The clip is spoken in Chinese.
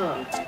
这